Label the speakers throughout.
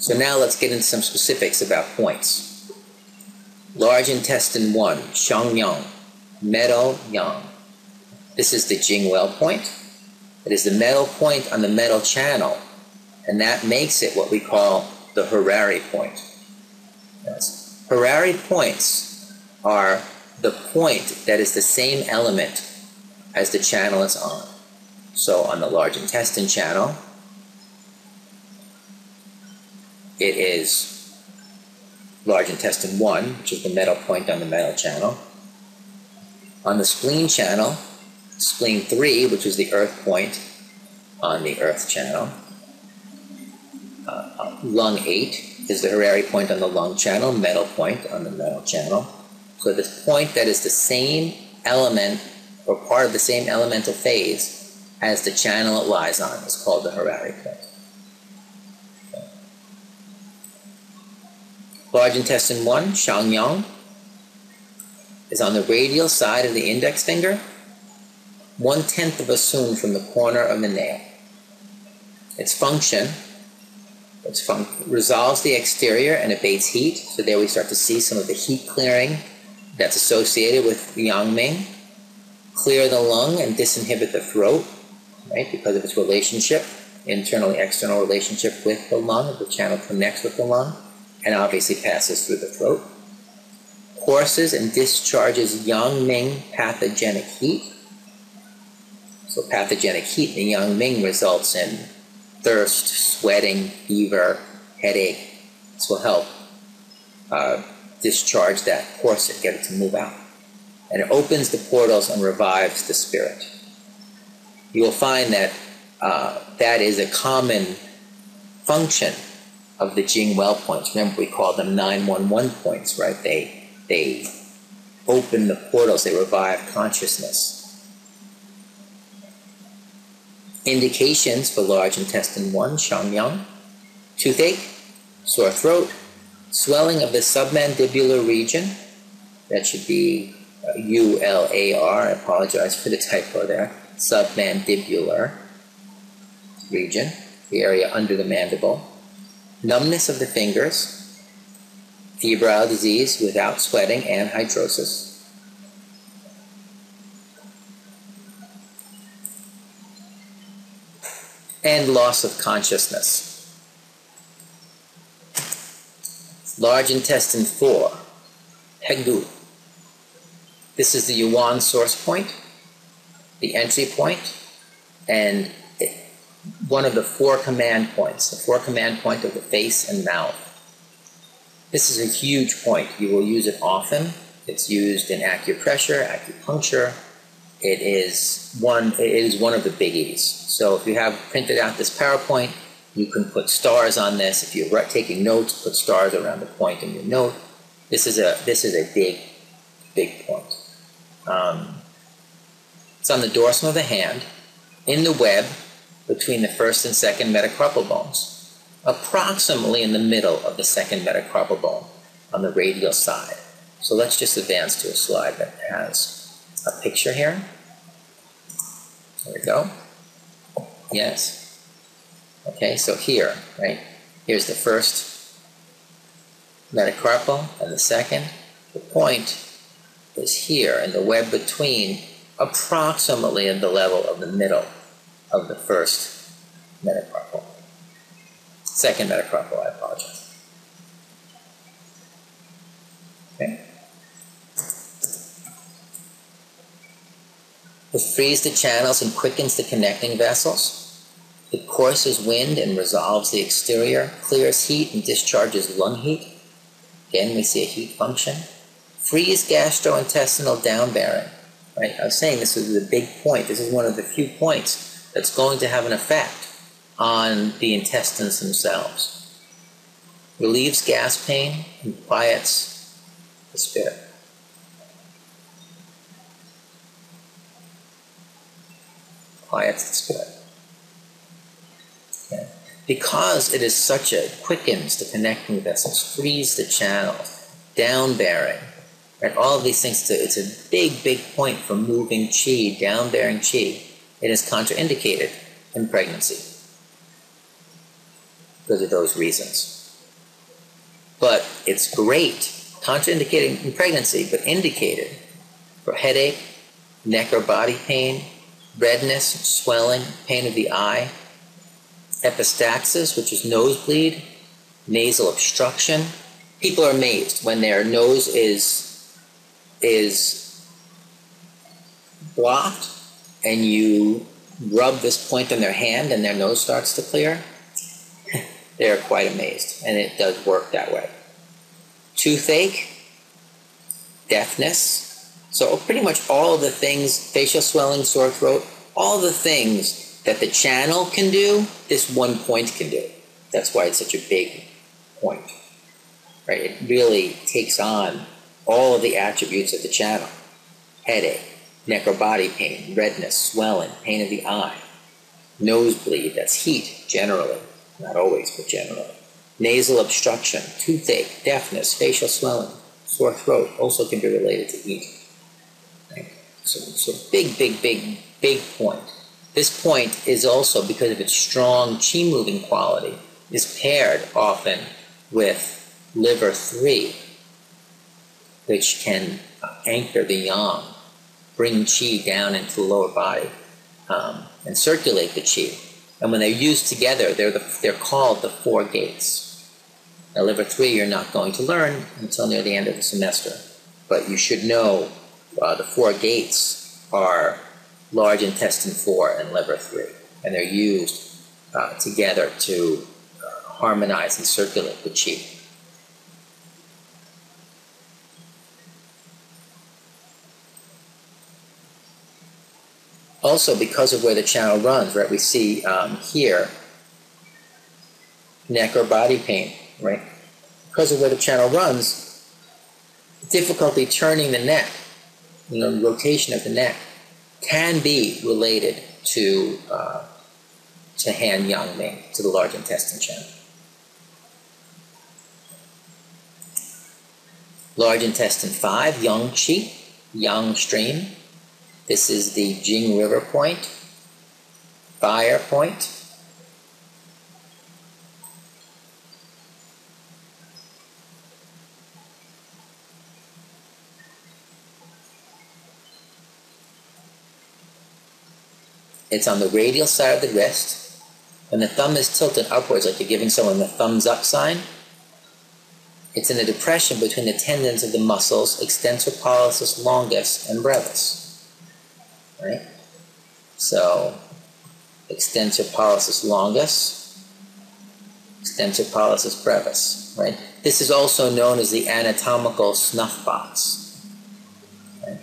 Speaker 1: So now let's get into some specifics about points. Large intestine 1, Shangyang, metal yang. This is the Jingwell point. It is the metal point on the metal channel, and that makes it what we call the horary point. Yes. Horary points are the point that is the same element as the channel it's on. So on the large intestine channel, it is large intestine 1, which is the metal point on the metal channel. On the spleen channel, spleen 3, which is the earth point on the earth channel. Uh, lung 8 is the horary point on the lung channel, metal point on the metal channel. So this point that is the same element or part of the same elemental phase as the channel it lies on is called the horary point. Large intestine 1, Shangyang, is on the radial side of the index finger, one tenth of a sun from the corner of the nail. Its function its fun- resolves the exterior and abates heat. So there we start to see some of the heat clearing that's associated with Yang Ming. Clear the lung and disinhibit the throat, right? Because of its relationship, internally external relationship with the lung. The channel connects with the lung and obviously passes through the throat courses and discharges yang ming pathogenic heat. So pathogenic heat in yang ming results in thirst, sweating, fever, headache. This will help uh, discharge that corset, get it to move out. And it opens the portals and revives the spirit. You will find that uh, that is a common function of the Jing Well points. Remember, we call them 911 points, right? They they open the portals, they revive consciousness. Indications for large intestine 1, Shangyang, toothache, sore throat, swelling of the submandibular region, that should be uh, U L A R, I apologize for the typo there, submandibular region, the area under the mandible, numbness of the fingers, febrile disease without sweating and hydrosis. And loss of consciousness. Large intestine 4, Hegu. This is the Yuan source point, the entry point, and one of the four command points, the four command point of the face and mouth. This is a huge point. You will use it often. It's used in acupressure, acupuncture. It is one. It is one of the biggies. So if you have printed out this PowerPoint, you can put stars on this. If you're taking notes, put stars around the point in your note. This is a this is a big, big point. Um, it's on the dorsum of the hand, in the web between the first and second metacarpal bones approximately in the middle of the second metacarpal bone on the radial side. So let's just advance to a slide that has a picture here. There we go. Yes. Okay, so here, right? Here's the first metacarpal and the second. The point is here in the web between approximately at the level of the middle of the first metacarpal. Second metacarpal, I apologize. Okay. It frees the channels and quickens the connecting vessels. It courses wind and resolves the exterior, clears heat and discharges lung heat. Again, we see a heat function. Frees gastrointestinal downbearing. Right? I was saying this is a big point. This is one of the few points that's going to have an effect on the intestines themselves. Relieves gas pain and quiets the spirit. Quiets the spirit. Okay. Because it is such a quickens the connecting vessels, frees the channels, down bearing, right? All of these things, it's a, it's a big, big point for moving chi, down bearing chi. It is contraindicated in pregnancy because of those reasons. but it's great, contraindicated in pregnancy, but indicated for headache, neck or body pain, redness, swelling, pain of the eye, epistaxis, which is nosebleed, nasal obstruction. People are amazed when their nose is is blocked and you rub this point on their hand and their nose starts to clear. They're quite amazed, and it does work that way. Toothache, deafness, so pretty much all the things, facial swelling, sore throat, all the things that the channel can do, this one point can do. That's why it's such a big point. Right? It really takes on all of the attributes of the channel. Headache, neck or body pain, redness, swelling, pain of the eye, nosebleed, that's heat generally, not always, but generally. Nasal obstruction, toothache, deafness, facial swelling, sore throat also can be related to heat. So, so big, big, big, big point. This point is also, because of its strong chi moving quality, is paired often with liver 3, which can anchor the yang, bring chi down into the lower body, um, and circulate the chi. And when they're used together, they're, the, they're called the four gates. Now, liver 3 you're not going to learn until near the end of the semester, but you should know uh, the four gates are large intestine 4 and liver 3, and they're used uh, together to uh, harmonize and circulate the chi. Also, because of where the channel runs, right, we see um, here neck or body pain, right? Because of where the channel runs, difficulty turning the neck you know, rotation of the neck can be related to uh, to hand Yang Ming, to the large intestine channel. Large intestine 5, Yang Xi, Yang stream. This is the Jing River point, fire point. It's on the radial side of the wrist. When the thumb is tilted upwards, like you're giving someone the thumbs up sign, it's in a depression between the tendons of the muscles extensor pollicis longus and brevis. Right? So, extensor pollicis longus, extensor pollicis brevis. Right? This is also known as the anatomical snuff box. Right?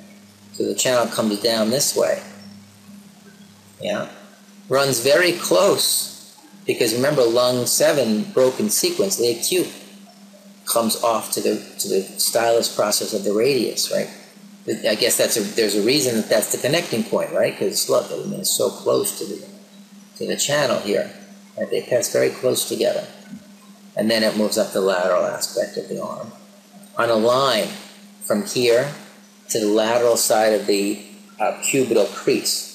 Speaker 1: So the channel comes down this way yeah, runs very close because remember lung seven broken sequence, the acute comes off to the to the styloid process of the radius, right? I guess that's a there's a reason that that's the connecting point, right? Because look, I mean, it's so close to the to the channel here, right? They pass very close together, and then it moves up the lateral aspect of the arm on a line from here to the lateral side of the uh, cubital crease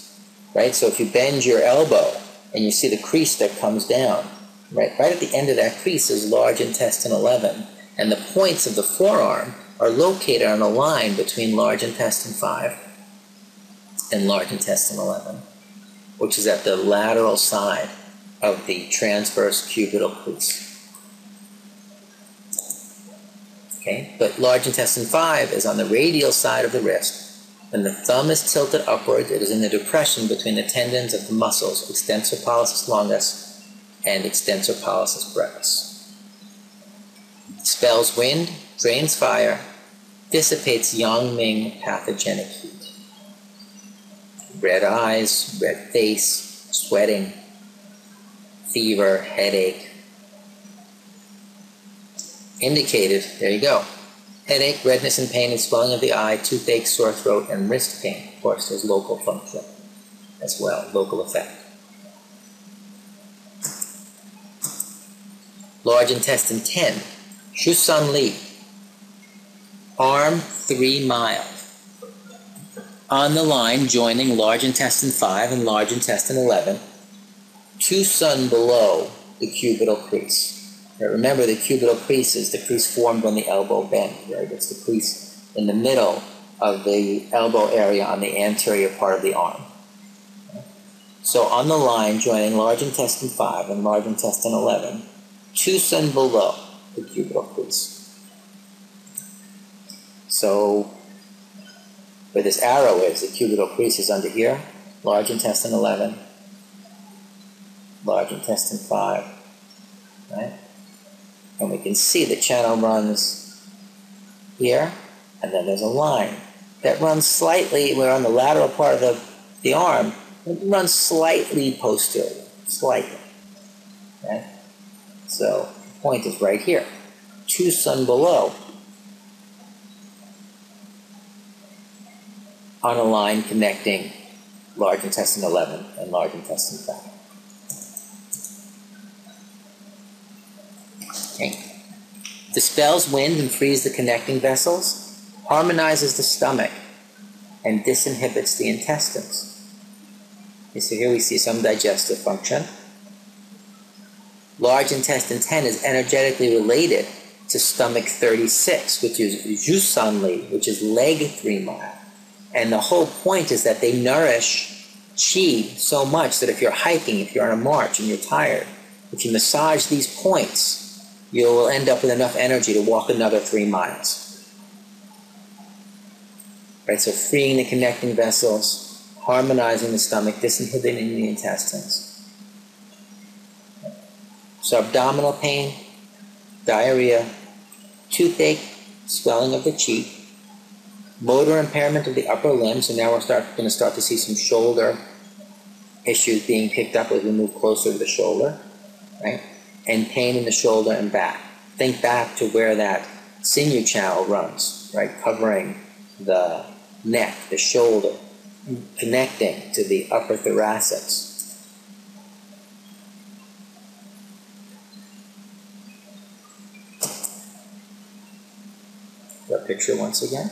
Speaker 1: right? So if you bend your elbow and you see the crease that comes down, right? Right at the end of that crease is large intestine 11, and the points of the forearm are located on a line between large intestine 5 and large intestine 11, which is at the lateral side of the transverse cubital crease. Okay, but large intestine 5 is on the radial side of the wrist when the thumb is tilted upwards, it is in the depression between the tendons of the muscles, extensor pollicis longus and extensor pollicis brevis. Spells wind, drains fire, dissipates Yang Ming pathogenic heat. Red eyes, red face, sweating, fever, headache. Indicated, there you go headache, redness and pain and swelling of the eye, toothache, sore throat, and wrist pain. Of course, there's local function as well, local effect. Large intestine 10, Shou San Li, arm 3 mile. On the line joining large intestine 5 and large intestine 11, two sun below the cubital crease. Right, remember the cubital crease is the crease formed when the elbow bends, right? It's the crease in the middle of the elbow area on the anterior part of the arm. So on the line joining large intestine 5 and large intestine 11, two cent below the cubital crease. So where this arrow is, the cubital crease is under here, large intestine 11, large intestine 5, right? And we can see the channel runs here, and then there's a line that runs slightly, we're on the lateral part of the, the arm, it runs slightly posterior, slightly. Okay? So point is right here, two sun below, on a line connecting large intestine 11 and large intestine 5. Okay. Dispels wind and frees the connecting vessels, harmonizes the stomach, and disinhibits the intestines. So here we see some digestive function. Large intestine 10 is energetically related to stomach 36, which is Zusanli, which is leg three mile. And the whole point is that they nourish chi so much that if you're hiking, if you're on a march and you're tired, if you massage these points, you will end up with enough energy to walk another three miles. Right, so freeing the connecting vessels, harmonizing the stomach, disinhibiting the intestines. So abdominal pain, diarrhea, toothache, swelling of the cheek, motor impairment of the upper limbs, and now we're start, going to start to see some shoulder issues being picked up as we move closer to the shoulder, right? And pain in the shoulder and back. Think back to where that sinew channel runs, right? Covering the neck, the shoulder, connecting to the upper thoracics. Picture once again.